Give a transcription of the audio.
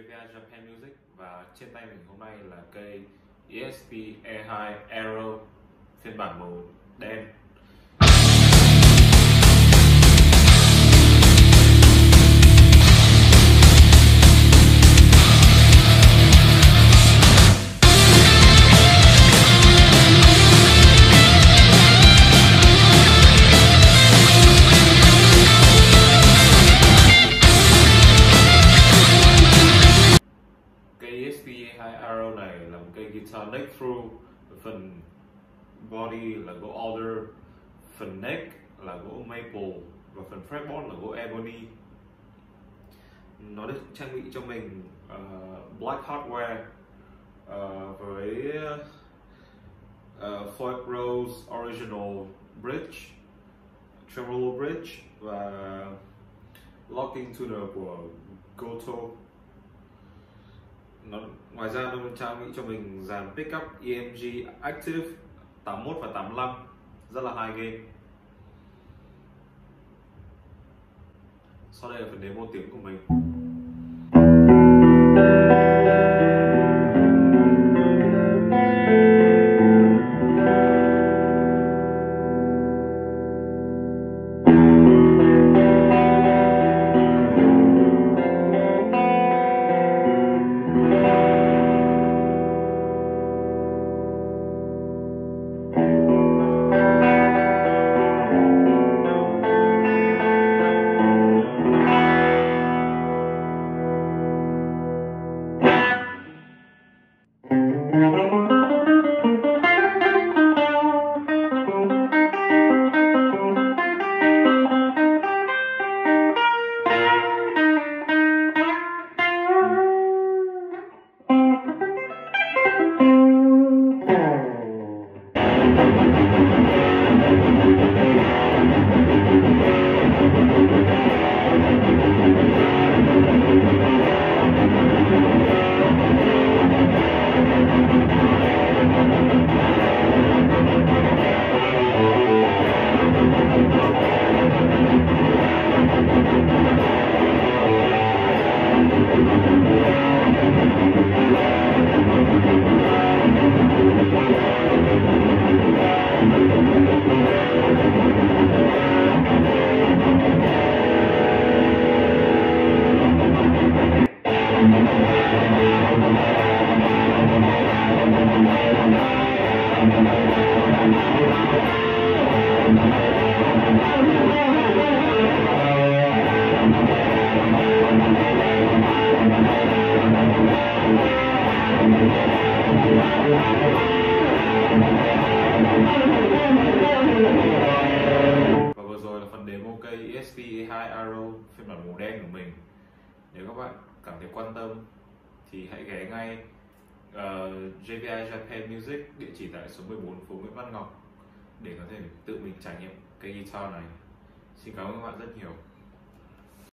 JVI Japan Music và trên tay mình hôm nay là cây ESP E2 Aero phiên bản màu đen. Cây ESP E2 Aero này là một cây guitar neck through phần body là gỗ alder phần neck là gỗ maple và phần fretboard là gỗ ebony. Nó được trang bị cho mình uh, black hardware uh, với ờ, uh, Floyd Rose original bridge tremolo bridge và locking tuner của Goto nó, ngoài ra nó trang bị cho mình dàn pickup EMG Active 81 và 85 rất là high game. Sau đây là phần demo tiếng của mình. Và vừa rồi là phần demo cây ESP E2 Aero phiên bản màu đen của mình. Nếu các bạn cảm thấy quan tâm thì hãy ghé ngay Ờ, uh, JVI Japan Music địa chỉ tại số 14 phố Nguyễn Văn Ngọc để có thể tự mình trải nghiệm cây guitar này. Xin cảm ơn các bạn rất nhiều.